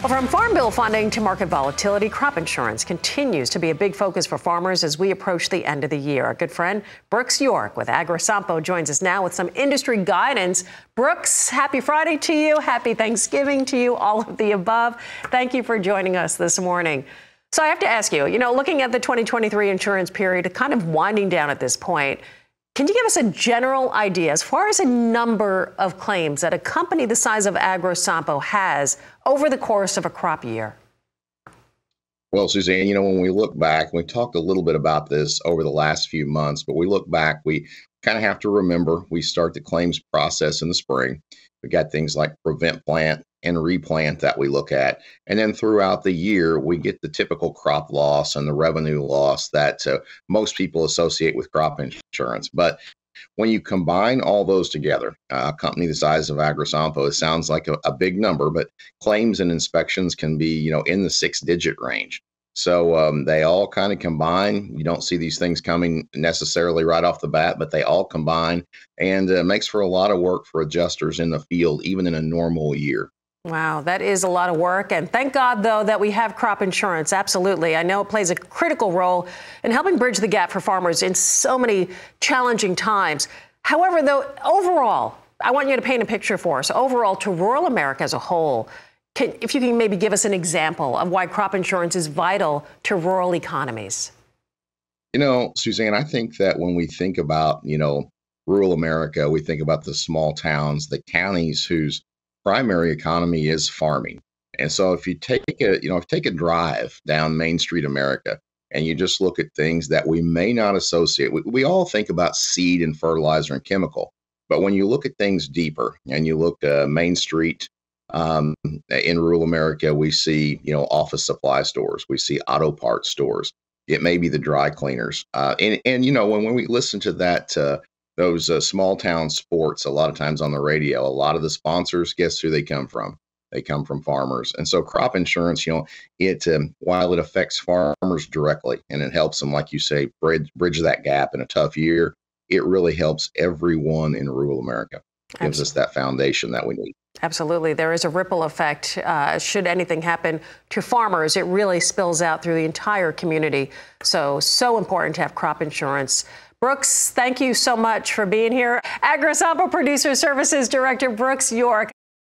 Well, from farm bill funding to market volatility, crop insurance continues to be a big focus for farmers as we approach the end of the year. Our good friend Brooks York with AgriSompo joins us now with some industry guidance. Brooks, happy Friday to you. Happy Thanksgiving to you, all of the above. Thank you for joining us this morning. So I have to ask you, you know, looking at the 2023 insurance period, kind of winding down at this point, can you give us a general idea as far as a number of claims that a company the size of AgriSompo has over the course of a crop year? Well, Suzanne, you know, when we look back, we talked a little bit about this over the last few months, but we look back, we kind of have to remember we start the claims process in the spring. We got things like prevent plant, and replant that we look at. And then throughout the year, we get the typical crop loss and the revenue loss that uh, most people associate with crop insurance. But when you combine all those together, uh, a company the size of AgriSompo, it sounds like a, a big number, but claims and inspections can be, you know, in the six digit range. So um, they all kind of combine. You don't see these things coming necessarily right off the bat, but they all combine and uh, makes for a lot of work for adjusters in the field, even in a normal year. Wow, that is a lot of work. And thank God, though, that we have crop insurance. Absolutely. I know it plays a critical role in helping bridge the gap for farmers in so many challenging times. However, though, overall, I want you to paint a picture for us. Overall, to rural America as a whole, can, if you can maybe give us an example of why crop insurance is vital to rural economies. You know, Suzanne, I think that when we think about, you know, rural America, we think about the small towns, the counties whose primary economy is farming. And so if you take a, you know, if take a drive down Main Street America and you just look at things that we may not associate, we, we all think about seed and fertilizer and chemical. But when you look at things deeper and you look uh, Main Street um, in rural America, we see, you know, office supply stores, we see auto parts stores. It may be the dry cleaners. Uh, and, and, you know, when, when we listen to that, uh, those uh, small town sports a lot of times on the radio. A lot of the sponsors, guess who they come from? They come from farmers. And so crop insurance, you know, it um, while it affects farmers directly and it helps them, like you say, bridge, bridge that gap in a tough year, it really helps everyone in rural America. Absolutely. Gives us that foundation that we need. Absolutely. There is a ripple effect. Uh, should anything happen to farmers, it really spills out through the entire community. So, so important to have crop insurance. Brooks, thank you so much for being here. AgriSompo Producer Services Director Brooks York.